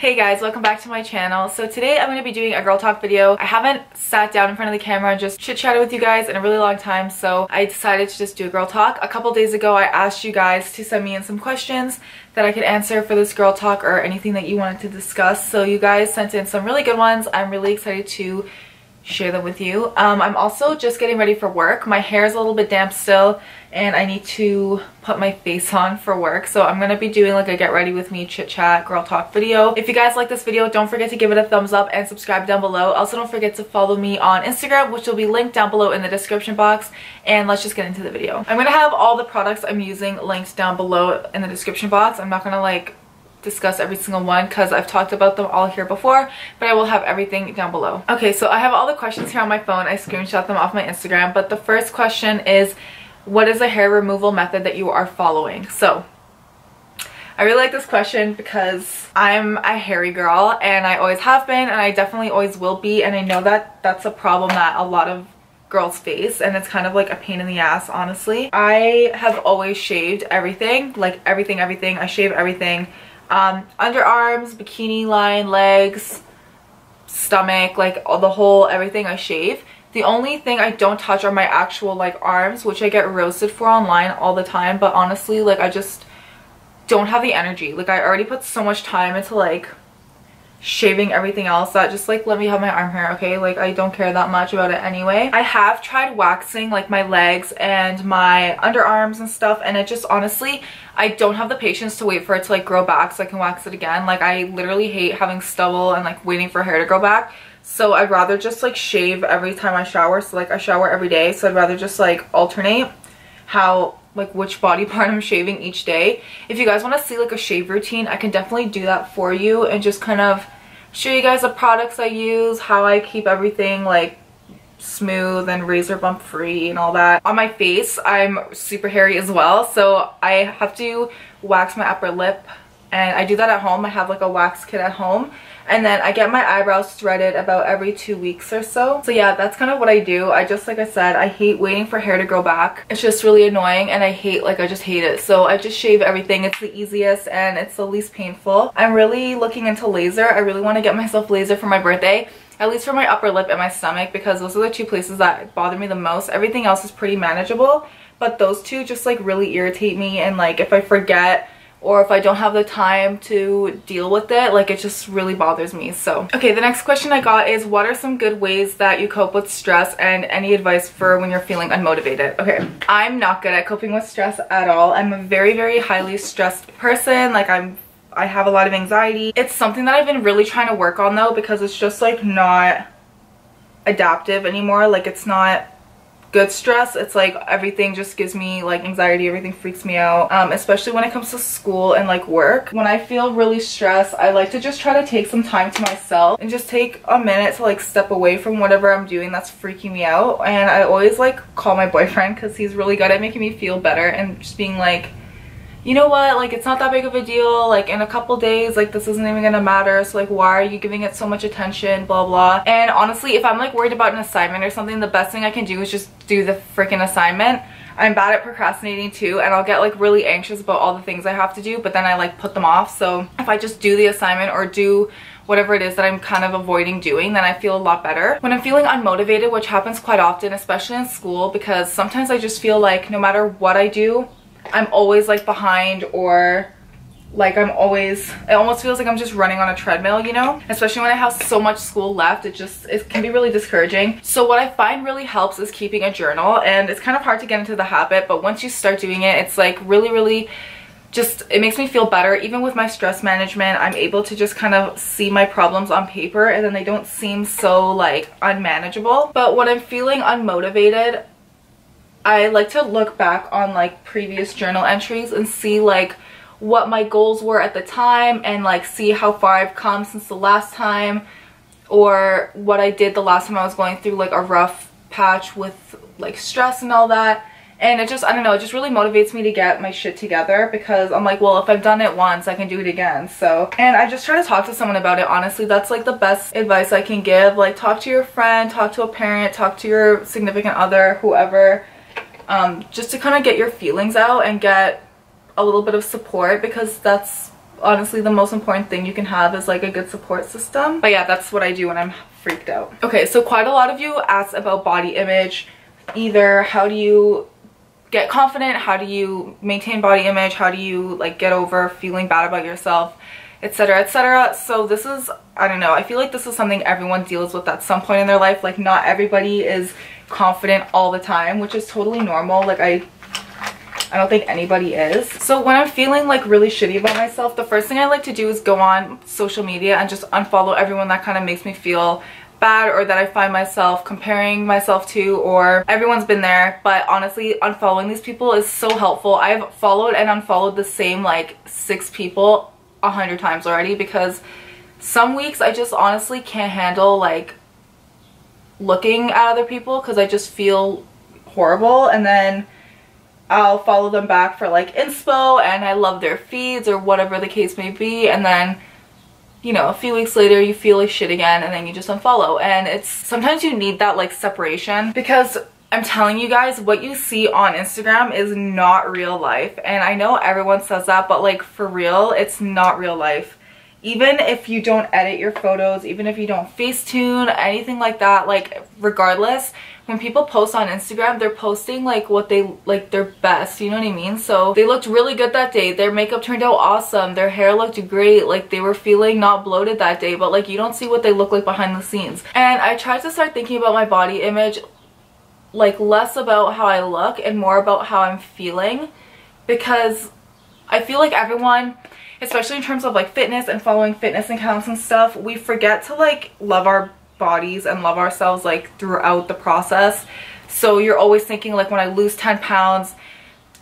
Hey guys, welcome back to my channel. So today I'm going to be doing a girl talk video. I haven't sat down in front of the camera and just chit-chatted with you guys in a really long time, so I decided to just do a girl talk. A couple days ago I asked you guys to send me in some questions that I could answer for this girl talk or anything that you wanted to discuss. So you guys sent in some really good ones. I'm really excited to share them with you. Um, I'm also just getting ready for work. My hair is a little bit damp still and I need to put my face on for work. So I'm going to be doing like a get ready with me chit chat girl talk video. If you guys like this video, don't forget to give it a thumbs up and subscribe down below. Also don't forget to follow me on Instagram, which will be linked down below in the description box. And let's just get into the video. I'm going to have all the products I'm using linked down below in the description box. I'm not going to like discuss every single one because I've talked about them all here before, but I will have everything down below. Okay, so I have all the questions here on my phone. I screenshot them off my Instagram, but the first question is, what is the hair removal method that you are following? So, I really like this question because I'm a hairy girl and I always have been and I definitely always will be and I know that that's a problem that a lot of girls face and it's kind of like a pain in the ass honestly. I have always shaved everything, like everything, everything. I shave everything um, underarms, bikini line, legs, stomach, like all the whole everything I shave. The only thing I don't touch are my actual like arms, which I get roasted for online all the time. But honestly, like I just don't have the energy. Like I already put so much time into like shaving everything else that just like let me have my arm hair okay? Like i don't care that much about it anyway. I have tried waxing like my legs and my underarms and stuff and it just honestly i don't have the patience to wait for it to like grow back so i can wax it again. Like i literally hate having stubble and like waiting for hair to grow back. So i'd rather just like shave every time i shower. So like i shower every day. So i'd rather just like alternate how like which body part I'm shaving each day. If you guys want to see like a shave routine, I can definitely do that for you and just kind of show you guys the products I use, how I keep everything like smooth and razor bump free and all that. On my face, I'm super hairy as well, so I have to wax my upper lip and I do that at home. I have like a wax kit at home and then I get my eyebrows threaded about every two weeks or so. So yeah, that's kind of what I do. I just, like I said, I hate waiting for hair to grow back. It's just really annoying and I hate, like I just hate it. So I just shave everything. It's the easiest and it's the least painful. I'm really looking into laser. I really want to get myself laser for my birthday at least for my upper lip and my stomach because those are the two places that bother me the most. Everything else is pretty manageable, but those two just like really irritate me and like if I forget or if I don't have the time to deal with it like it just really bothers me so. Okay the next question I got is what are some good ways that you cope with stress and any advice for when you're feeling unmotivated? Okay I'm not good at coping with stress at all. I'm a very very highly stressed person. Like I'm I have a lot of anxiety. It's something that I've been really trying to work on though because it's just like not adaptive anymore. Like it's not good stress it's like everything just gives me like anxiety everything freaks me out um, especially when it comes to school and like work. When I feel really stressed I like to just try to take some time to myself and just take a minute to like step away from whatever I'm doing that's freaking me out. And I always like call my boyfriend because he's really good at making me feel better and just being like you know what? Like it's not that big of a deal. Like in a couple days like this isn't even gonna matter. So like why are you giving it so much attention? Blah blah. And honestly if i'm like worried about an assignment or something the best thing i can do is just do the freaking assignment. I'm bad at procrastinating too and i'll get like really anxious about all the things i have to do but then i like put them off. So if i just do the assignment or do whatever it is that I'm kind of avoiding doing, then I feel a lot better. When I'm feeling unmotivated, which happens quite often, especially in school, because sometimes I just feel like no matter what I do, I'm always like behind or like I'm always, it almost feels like I'm just running on a treadmill, you know? Especially when I have so much school left, it just, it can be really discouraging. So what I find really helps is keeping a journal and it's kind of hard to get into the habit, but once you start doing it, it's like really, really just it makes me feel better even with my stress management i'm able to just kind of see my problems on paper and then they don't seem so like unmanageable but when i'm feeling unmotivated I like to look back on like previous journal entries and see like what my goals were at the time and like see how far I've come since the last time or what I did the last time I was going through like a rough patch with like stress and all that. And it just i don't know it just really motivates me to get my shit together because i'm like well if i've done it once i can do it again. So and i just try to talk to someone about it honestly. That's like the best advice i can give. Like talk to your friend talk to a parent talk to your significant other whoever um, just to kind of get your feelings out and get a little bit of support because that's honestly the most important thing you can have is like a good support system. But yeah, that's what I do when I'm freaked out. Okay, so quite a lot of you asked about body image. Either how do you get confident, how do you maintain body image, how do you like get over feeling bad about yourself, etc etc so this is i don't know i feel like this is something everyone deals with at some point in their life like not everybody is confident all the time which is totally normal like i I don't think anybody is. So when I'm feeling like really shitty about myself, the first thing I like to do is go on social media and just unfollow everyone that kind of makes me feel bad or that I find myself comparing myself to or everyone's been there but honestly unfollowing these people is so helpful. I've followed and unfollowed the same like six people a hundred times already because some weeks I just honestly can't handle like looking at other people because I just feel horrible and then I'll follow them back for like inspo and I love their feeds or whatever the case may be and then you know a few weeks later you feel like shit again and then you just unfollow. And it's sometimes you need that like separation because I'm telling you guys what you see on Instagram is not real life. And I know everyone says that but like for real it's not real life even if you don't edit your photos, even if you don't Facetune, anything like that, like regardless, when people post on Instagram, they're posting like what they like their best, you know what I mean? So they looked really good that day. Their makeup turned out awesome. Their hair looked great. Like they were feeling not bloated that day, but like you don't see what they look like behind the scenes. And I tried to start thinking about my body image like less about how I look and more about how I'm feeling because I feel like everyone especially in terms of like fitness and following fitness accounts and stuff, we forget to like love our bodies and love ourselves like throughout the process. So you're always thinking like when I lose 10 pounds,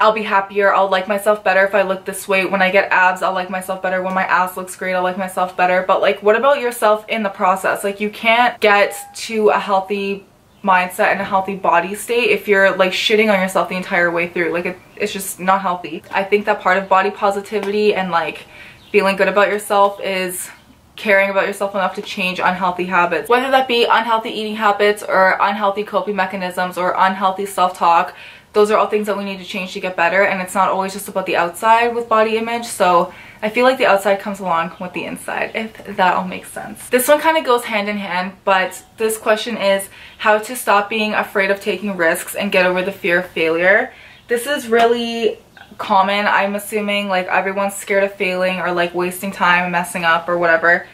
I'll be happier. I'll like myself better if I look this way. When I get abs, I'll like myself better. When my ass looks great, I'll like myself better. But like, what about yourself in the process? Like you can't get to a healthy mindset and a healthy body state if you're like shitting on yourself the entire way through. Like it, it's just not healthy. I think that part of body positivity and like feeling good about yourself is caring about yourself enough to change unhealthy habits. Whether that be unhealthy eating habits or unhealthy coping mechanisms or unhealthy self-talk those are all things that we need to change to get better and it's not always just about the outside with body image so I feel like the outside comes along with the inside, if that all makes sense. This one kind of goes hand in hand, but this question is how to stop being afraid of taking risks and get over the fear of failure. This is really common, I'm assuming, like everyone's scared of failing or like wasting time and messing up or whatever.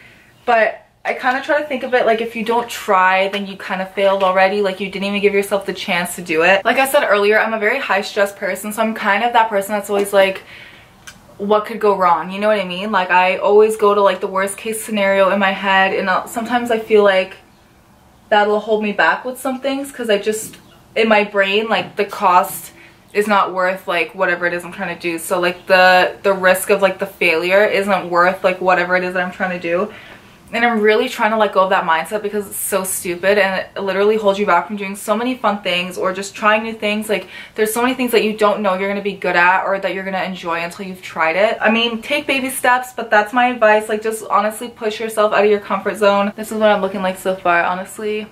But I kind of try to think of it like if you don't try, then you kind of failed already. Like you didn't even give yourself the chance to do it. Like I said earlier, I'm a very high stress person. So I'm kind of that person that's always like, what could go wrong you know what i mean like i always go to like the worst case scenario in my head and I'll, sometimes i feel like that'll hold me back with some things because i just in my brain like the cost is not worth like whatever it is i'm trying to do so like the the risk of like the failure isn't worth like whatever it is that i'm trying to do and I'm really trying to let go of that mindset because it's so stupid and it literally holds you back from doing so many fun things or just trying new things. Like there's so many things that you don't know you're going to be good at or that you're going to enjoy until you've tried it. I mean, take baby steps, but that's my advice. Like just honestly push yourself out of your comfort zone. This is what I'm looking like so far, honestly.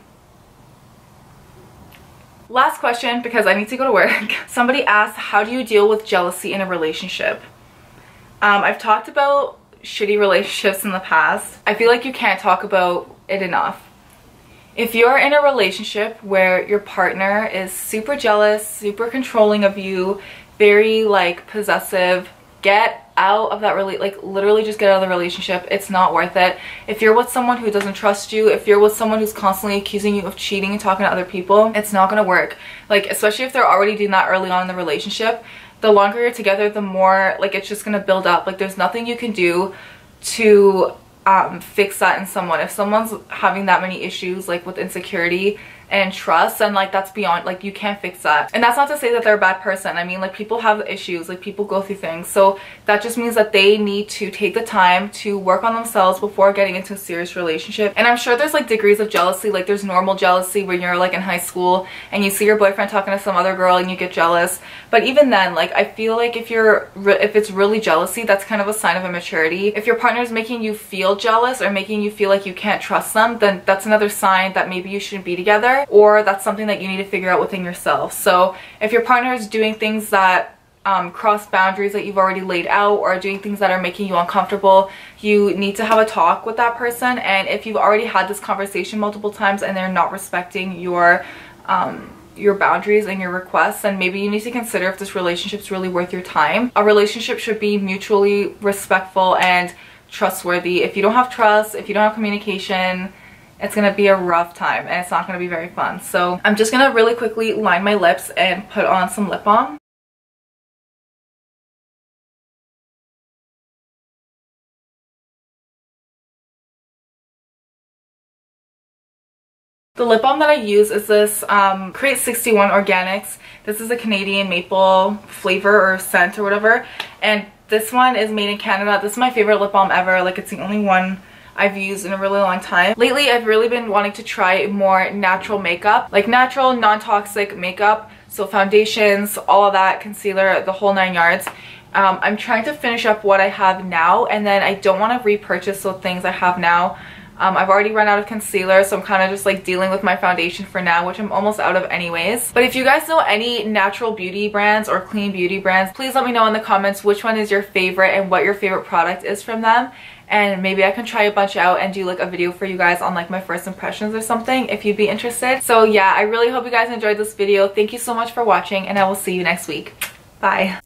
Last question because I need to go to work. Somebody asked, how do you deal with jealousy in a relationship? Um, I've talked about shitty relationships in the past, I feel like you can't talk about it enough. If you're in a relationship where your partner is super jealous, super controlling of you, very like possessive, get out of that really like literally just get out of the relationship. It's not worth it. If you're with someone who doesn't trust you if you're with someone who's constantly accusing you of cheating and talking to other people it's not gonna work. Like especially if they're already doing that early on in the relationship the longer you're together, the more like it's just gonna build up. Like there's nothing you can do to um, fix that in someone. If someone's having that many issues like with insecurity and trust and like that's beyond like you can't fix that. And that's not to say that they're a bad person. I mean like people have issues like people go through things. So that just means that they need to take the time to work on themselves before getting into a serious relationship. And i'm sure there's like degrees of jealousy. Like there's normal jealousy when you're like in high school and you see your boyfriend talking to some other girl and you get jealous. But even then like i feel like if you're if it's really jealousy that's kind of a sign of immaturity. If your partner is making you feel jealous or making you feel like you can't trust them then that's another sign that maybe you shouldn't be together or that's something that you need to figure out within yourself. So if your partner is doing things that um, cross boundaries that you've already laid out or doing things that are making you uncomfortable, you need to have a talk with that person. And if you've already had this conversation multiple times and they're not respecting your um, your boundaries and your requests and maybe you need to consider if this relationship is really worth your time. A relationship should be mutually respectful and trustworthy. If you don't have trust, if you don't have communication, it's gonna be a rough time and it's not gonna be very fun. So I'm just gonna really quickly line my lips and put on some lip balm. The lip balm that I use is this um, Crate 61 Organics. This is a Canadian maple flavor or scent or whatever. And this one is made in Canada. This is my favorite lip balm ever. Like it's the only one I've used in a really long time. Lately, I've really been wanting to try more natural makeup. Like natural, non-toxic makeup. So foundations, all of that, concealer, the whole nine yards. Um, I'm trying to finish up what I have now and then I don't want to repurchase the things I have now um, I've already run out of concealer, so I'm kind of just like dealing with my foundation for now, which I'm almost out of anyways. But if you guys know any natural beauty brands or clean beauty brands, please let me know in the comments which one is your favorite and what your favorite product is from them. And maybe I can try a bunch out and do like a video for you guys on like my first impressions or something if you'd be interested. So yeah, I really hope you guys enjoyed this video. Thank you so much for watching and I will see you next week. Bye.